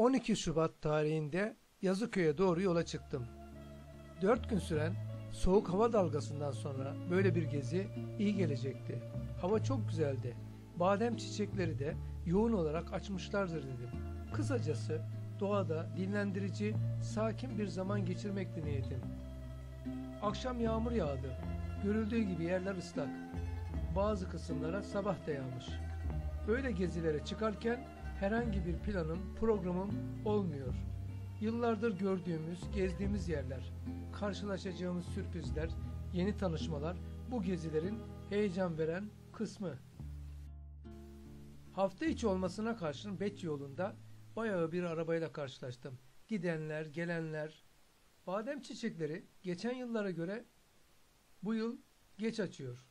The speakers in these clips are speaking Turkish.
12 Şubat tarihinde Yazıköy'e doğru yola çıktım. 4 gün süren soğuk hava dalgasından sonra böyle bir gezi iyi gelecekti. Hava çok güzeldi. Badem çiçekleri de yoğun olarak açmışlardır dedim. Kısacası doğada dinlendirici, sakin bir zaman geçirmekti niyetim. Akşam yağmur yağdı. Görüldüğü gibi yerler ıslak. Bazı kısımlara sabah da yağmış. Böyle gezilere çıkarken herhangi bir planım, programım olmuyor. Yıllardır gördüğümüz, gezdiğimiz yerler, karşılaşacağımız sürprizler, yeni tanışmalar bu gezilerin heyecan veren kısmı. Hafta içi olmasına karşın Bet yolunda bayağı bir arabayla karşılaştım. Gidenler, gelenler. Badem çiçekleri geçen yıllara göre bu yıl geç açıyor.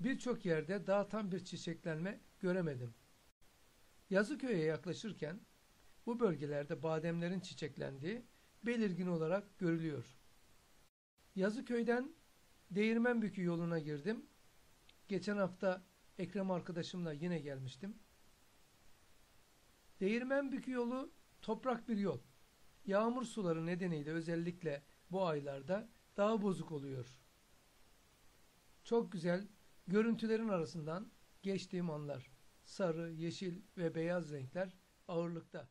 Birçok yerde daha tam bir çiçeklenme göremedim. Yazıköy'e yaklaşırken bu bölgelerde bademlerin çiçeklendiği belirgin olarak görülüyor. Yazıköy'den Değirmenbükü yoluna girdim. Geçen hafta Ekrem arkadaşımla yine gelmiştim. Değirmenbükü yolu toprak bir yol. Yağmur suları nedeniyle özellikle bu aylarda daha bozuk oluyor. Çok güzel görüntülerin arasından geçtiğim anlar. Sarı, yeşil ve beyaz renkler ağırlıkta.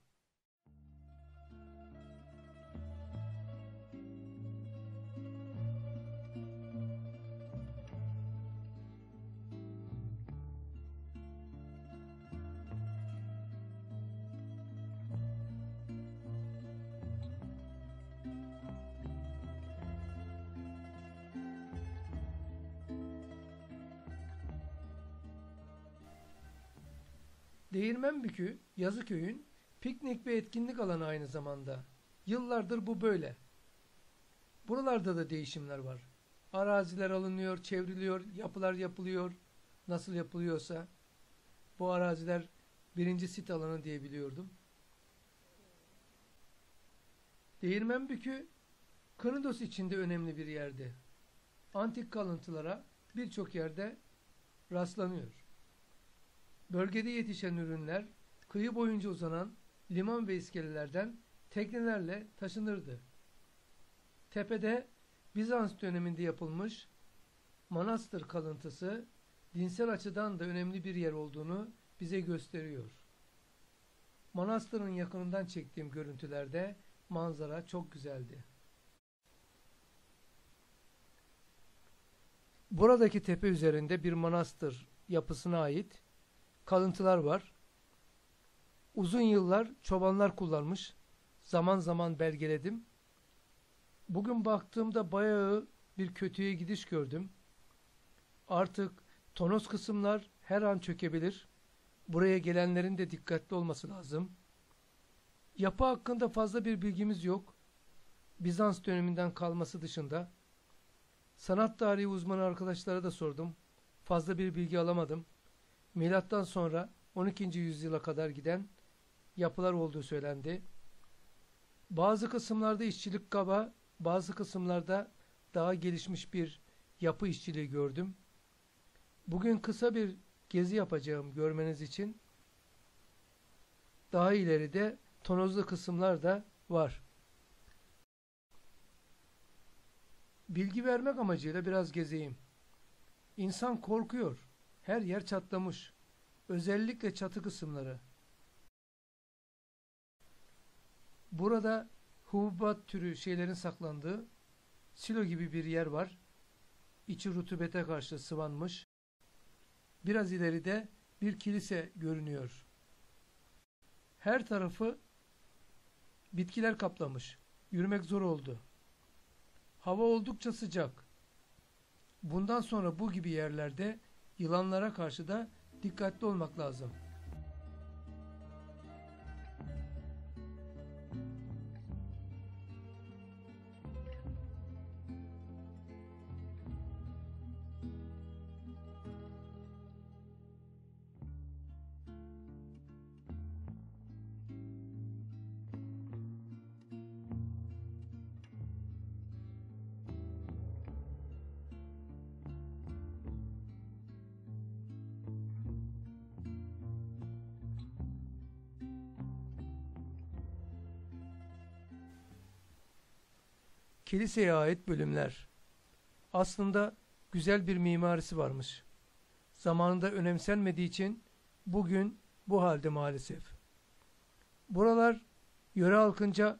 Değirmenbükü, Yazıköy'ün piknik ve etkinlik alanı aynı zamanda. Yıllardır bu böyle. Buralarda da değişimler var. Araziler alınıyor, çevriliyor, yapılar yapılıyor. Nasıl yapılıyorsa. Bu araziler birinci sit alanı diye biliyordum. Değirmenbükü, Kırındos içinde önemli bir yerdi. Antik kalıntılara birçok yerde rastlanıyor. Bölgede yetişen ürünler kıyı boyunca uzanan liman ve iskelelerden teknelerle taşınırdı. Tepede Bizans döneminde yapılmış manastır kalıntısı dinsel açıdan da önemli bir yer olduğunu bize gösteriyor. Manastırın yakınından çektiğim görüntülerde manzara çok güzeldi. Buradaki tepe üzerinde bir manastır yapısına ait kalıntılar var. Uzun yıllar çobanlar kullanmış. Zaman zaman belgeledim. Bugün baktığımda bayağı bir kötüye gidiş gördüm. Artık tonos kısımlar her an çökebilir. Buraya gelenlerin de dikkatli olması lazım. Yapı hakkında fazla bir bilgimiz yok. Bizans döneminden kalması dışında. Sanat tarihi uzmanı arkadaşlara da sordum. Fazla bir bilgi alamadım milattan sonra 12. yüzyıla kadar giden yapılar olduğu söylendi. Bazı kısımlarda işçilik kaba, bazı kısımlarda daha gelişmiş bir yapı işçiliği gördüm. Bugün kısa bir gezi yapacağım görmeniz için. Daha ileride tonozlu kısımlar da var. Bilgi vermek amacıyla biraz gezeyim. İnsan korkuyor. Her yer çatlamış. Özellikle çatı kısımları. Burada hububat türü şeylerin saklandığı silo gibi bir yer var. İçi rutubete karşı sıvanmış. Biraz ileride bir kilise görünüyor. Her tarafı bitkiler kaplamış. Yürümek zor oldu. Hava oldukça sıcak. Bundan sonra bu gibi yerlerde yılanlara karşı da dikkatli olmak lazım. Kiliseye ait bölümler. Aslında güzel bir mimarisi varmış. Zamanında önemsenmediği için bugün bu halde maalesef. Buralar yöre halkınca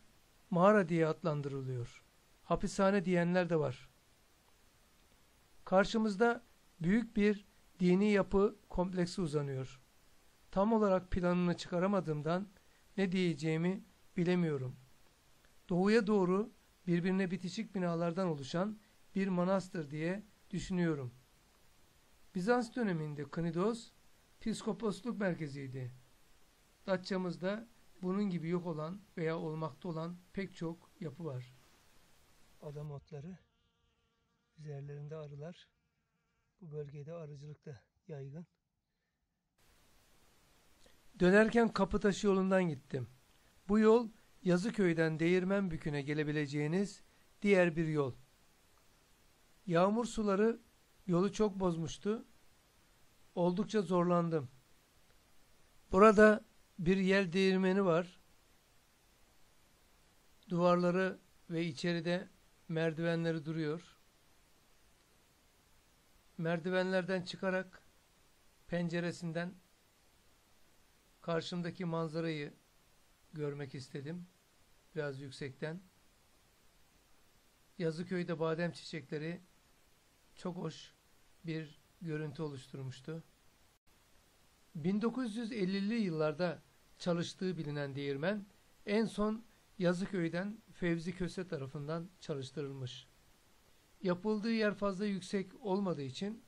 mağara diye adlandırılıyor. Hapishane diyenler de var. Karşımızda büyük bir dini yapı kompleksi uzanıyor. Tam olarak planını çıkaramadığımdan ne diyeceğimi bilemiyorum. Doğuya doğru birbirine bitişik binalardan oluşan bir manastır diye düşünüyorum. Bizans döneminde Knidos piskoposluk merkeziydi. Datça'mızda bunun gibi yok olan veya olmakta olan pek çok yapı var. Adam otları, üzerlerinde arılar, bu bölgede arıcılık da yaygın. Dönerken Kapıtaşı yolundan gittim. Bu yol Yazıköy'den Değirmenbükü'ne gelebileceğiniz diğer bir yol. Yağmur suları yolu çok bozmuştu. Oldukça zorlandım. Burada bir yel değirmeni var. Duvarları ve içeride merdivenleri duruyor. Merdivenlerden çıkarak penceresinden karşımdaki manzarayı görmek istedim. Biraz yüksekten. Yazıköy'de badem çiçekleri çok hoş bir görüntü oluşturmuştu. 1950'li yıllarda çalıştığı bilinen değirmen en son Yazıköy'den Fevzi Köse tarafından çalıştırılmış. Yapıldığı yer fazla yüksek olmadığı için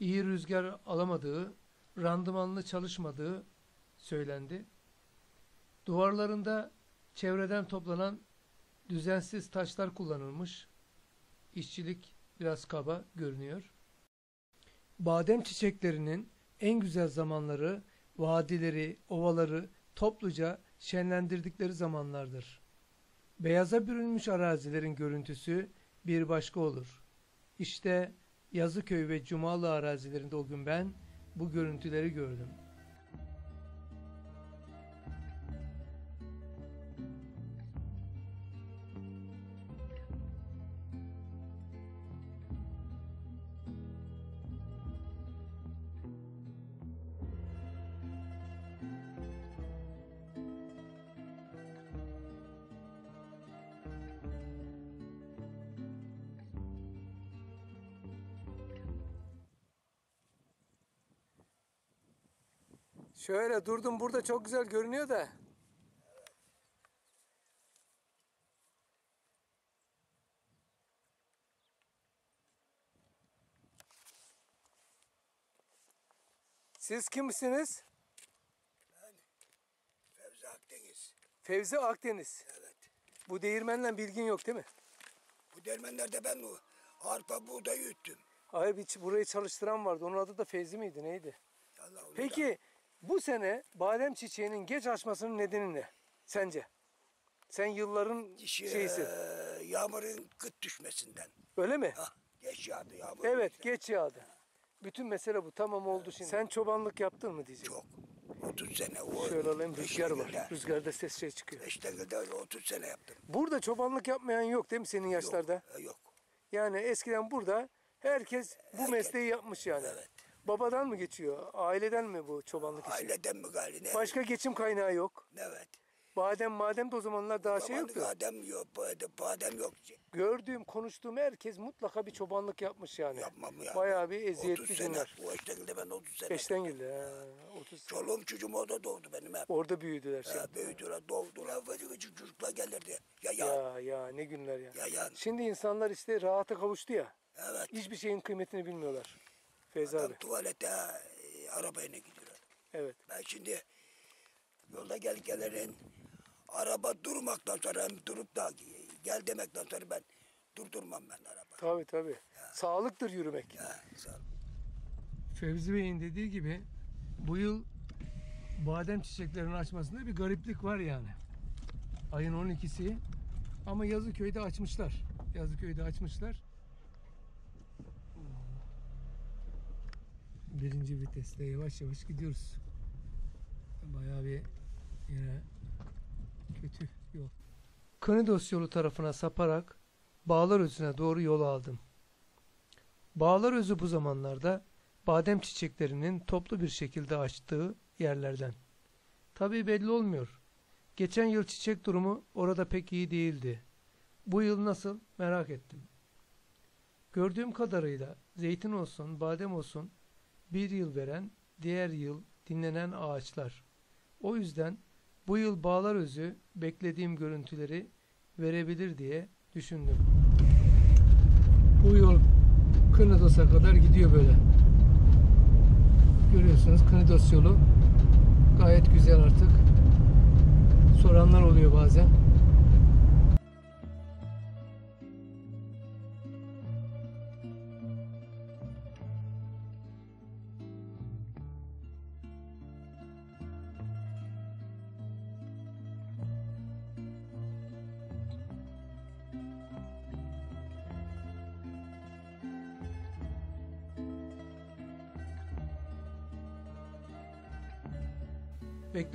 iyi rüzgar alamadığı, randımanlı çalışmadığı söylendi. Duvarlarında çevreden toplanan düzensiz taşlar kullanılmış. İşçilik biraz kaba görünüyor. Badem çiçeklerinin en güzel zamanları vadileri, ovaları topluca şenlendirdikleri zamanlardır. Beyaza bürünmüş arazilerin görüntüsü bir başka olur. İşte Yazıköy ve Cumalı arazilerinde o gün ben bu görüntüleri gördüm. Şöyle durdum burada çok güzel görünüyor da. Siz kimsiniz? Fevzi Akdeniz. Fevzi Akdeniz. Evet. Bu değirmenle bilgin yok değil mi? Bu dermenlerde ben o arpa buğday üttüm. Hayır bir burayı çalıştıran vardı. Onun adı da Fevzi miydi neydi? Allah Peki bu sene badem çiçeğinin geç açmasının nedeni ne? Sence? Sen yılların Şey, şeysi. eee, yağmurun kıt düşmesinden. Öyle mi? Hah, geç yağdı yağmur. Evet geç yağdı. Bütün mesele bu. Tamam oldu şimdi. Sen çobanlık yaptın mı diyeceğim. Çok. 30 sene. O Şöyle alayım rüzgar var. Beştepe'de- Rüzgarda ses şey çıkıyor. Öyle 30 sene yaptım. Burada çobanlık yapmayan yok değil mi senin yaşlarda? Yok. e, yok. Yani eskiden burada herkes bu mesleği yapmış yani. Evet. Babadan mı geçiyor? Aileden mi bu çobanlık işi? Aileden mi gari ne? Başka geçim kaynağı yok. Evet. Badem madem de o zamanlar daha şey yoktu. Badem yok. Badem, badem yok. Gördüğüm, konuştuğum herkes mutlaka bir çobanlık yapmış yani. Yapmam ya. Bayağı bir eziyetli 30 sene. günler. O Beştepe'de ben 30 sene. Beşten geldi. ha, 30 sene. Çoluğum çocuğum orada doğdu benim hep. Orada büyüdüler. Ya büyüdüler, doğdular. Küçük küçük çocuklar gelirdi. Ya ya. Ya ya ne günler ya. Ya ya. Şimdi insanlar işte rahata kavuştu ya. Evet. Hiçbir şeyin kıymetini bilmiyorlar. Feyza Adam abi. tuvalete e, arabayla gidiyor. Evet. Ben şimdi yolda gel gelirin araba durmaktan sonra hem durup da gel demekten sonra ben durdurmam ben araba. Tabii tabii. Sağlıktır yürümek. Ha, sağ ol. Fevzi Bey'in dediği gibi bu yıl badem çiçeklerinin açmasında bir gariplik var yani. Ayın 12'si ama Yazıköy'de açmışlar. Yazıköy'de açmışlar. Birinci viteste yavaş yavaş gidiyoruz. Bayağı bir yine kötü yol. Kanidos yolu tarafına saparak Bağlarözü'ne doğru yol aldım. Bağlarözü bu zamanlarda badem çiçeklerinin toplu bir şekilde açtığı yerlerden. Tabii belli olmuyor. Geçen yıl çiçek durumu orada pek iyi değildi. Bu yıl nasıl merak ettim. Gördüğüm kadarıyla zeytin olsun, badem olsun bir yıl veren, diğer yıl dinlenen ağaçlar. O yüzden bu yıl Bağlarözü beklediğim görüntüleri verebilir diye düşündüm. Bu yol Kınıdos'a kadar gidiyor böyle. Görüyorsunuz Kınıdos yolu gayet güzel artık. Soranlar oluyor bazen.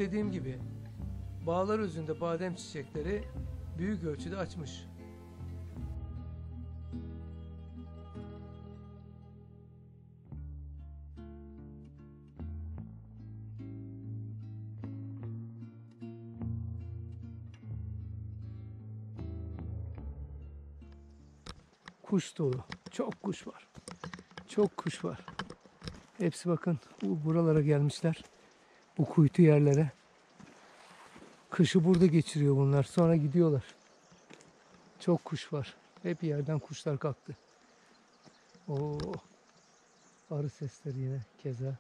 Beklediğim gibi bağlar özünde badem çiçekleri büyük ölçüde açmış. Kuş dolu. Çok kuş var. Çok kuş var. Hepsi bakın bu buralara gelmişler bu kuytu yerlere. Kışı burada geçiriyor bunlar. Sonra gidiyorlar. Çok kuş var. Hep yerden kuşlar kalktı. Oo. Arı sesleri yine keza.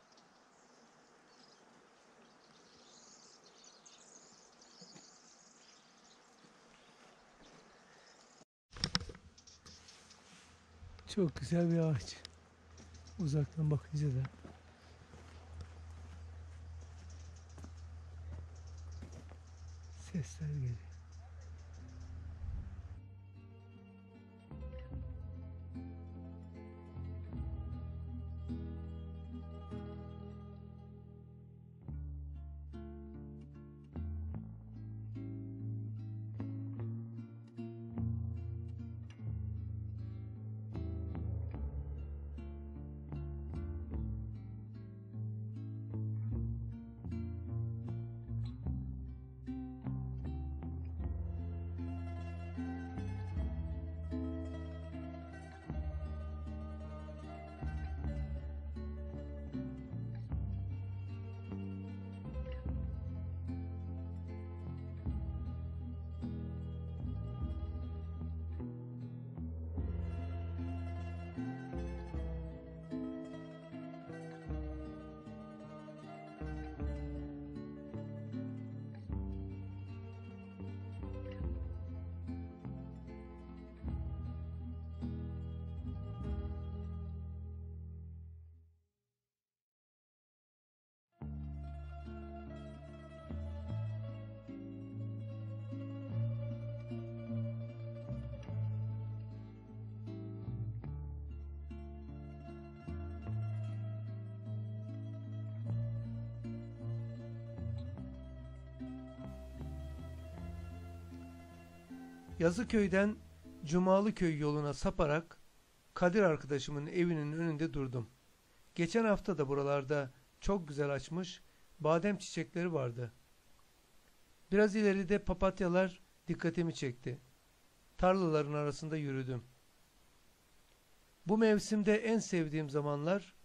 Çok güzel bir ağaç. Uzaktan bakınca da. Sesler geliyor. Yazıköy'den Cumalıköy yoluna saparak Kadir arkadaşımın evinin önünde durdum. Geçen hafta da buralarda çok güzel açmış badem çiçekleri vardı. Biraz ileride papatyalar dikkatimi çekti. Tarlaların arasında yürüdüm. Bu mevsimde en sevdiğim zamanlar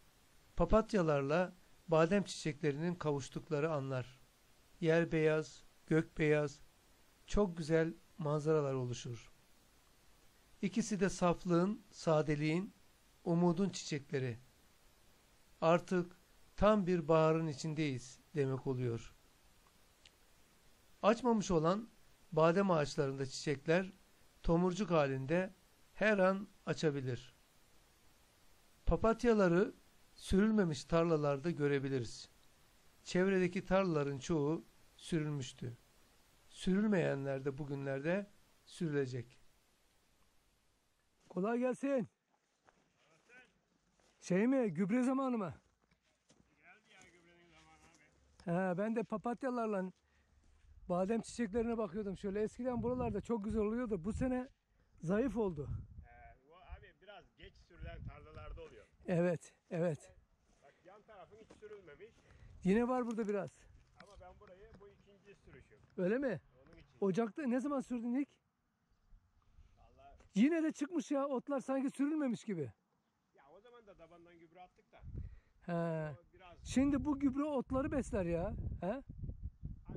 papatyalarla badem çiçeklerinin kavuştukları anlar. Yer beyaz, gök beyaz, çok güzel manzaralar oluşur. İkisi de saflığın, sadeliğin, umudun çiçekleri. Artık tam bir baharın içindeyiz demek oluyor. Açmamış olan badem ağaçlarında çiçekler tomurcuk halinde her an açabilir. Papatyaları sürülmemiş tarlalarda görebiliriz. Çevredeki tarlaların çoğu sürülmüştü. Sürülmeyenler de bugünlerde sürülecek. Kolay gelsin. Şey mi? Gübre zamanı mı? He, ben de papatyalarla badem çiçeklerine bakıyordum. Şöyle eskiden buralarda çok güzel oluyordu. Bu sene Zayıf oldu. Ee, o abi biraz geç sürülen tarlalarda oluyor. Evet, evet. Bak yan tarafın hiç sürülmemiş. Yine var burada biraz. Ama ben burayı bu ikinci sürüşüm. Öyle mi? Ocakta ne zaman sürdün ilk? Vallahi Yine de çıkmış ya. Otlar sanki sürülmemiş gibi. ya o zaman da tabandan gübre attık da. He. O biraz Şimdi bu gübre otları besler ya. He? ay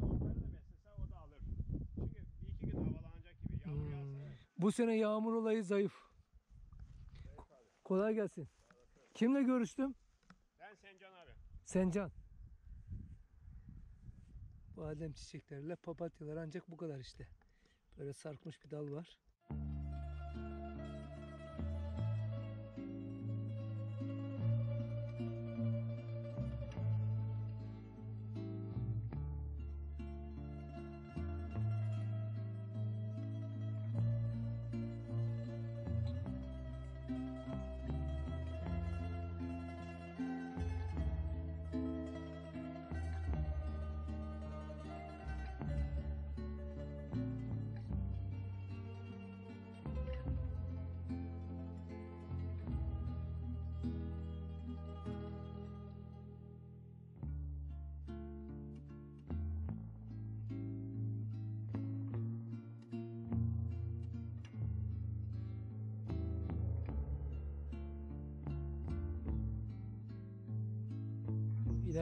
onları da beslese o da alır. Çünkü bir iki gün havalanacak gibi. Yağmur Hmm. yağsa Bu sene yağmur olayı zayıf. Kolay gelsin. Kimle görüştüm? ben Sencan abi. Sencan. Badem çiçekleriyle papatyalar ancak bu kadar işte. Böyle sarkmış bir dal var.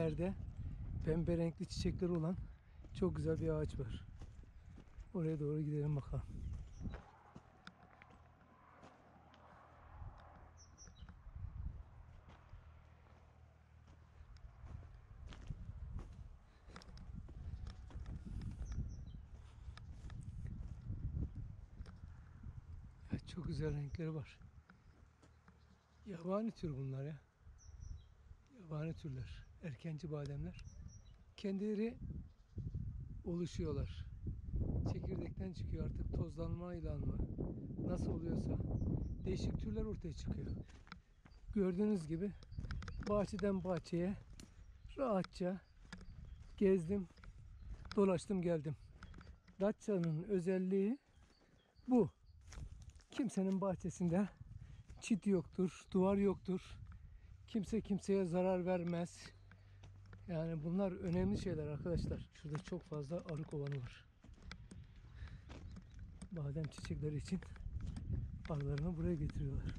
İleride pembe renkli çiçekleri olan çok güzel bir ağaç var. Oraya doğru gidelim bakalım. Çok güzel renkleri var. Yabani tür bunlar ya. Yabani türler. Erkenci bademler. Kendileri oluşuyorlar. Çekirdekten çıkıyor artık tozlanmayla mı? Nasıl oluyorsa değişik türler ortaya çıkıyor. Gördüğünüz gibi bahçeden bahçeye rahatça gezdim, dolaştım geldim. Datça'nın özelliği bu. Kimsenin bahçesinde çit yoktur, duvar yoktur. Kimse kimseye zarar vermez. Yani bunlar önemli şeyler arkadaşlar. Şurada çok fazla arı kovanı var. Badem çiçekleri için arılarını buraya getiriyorlar.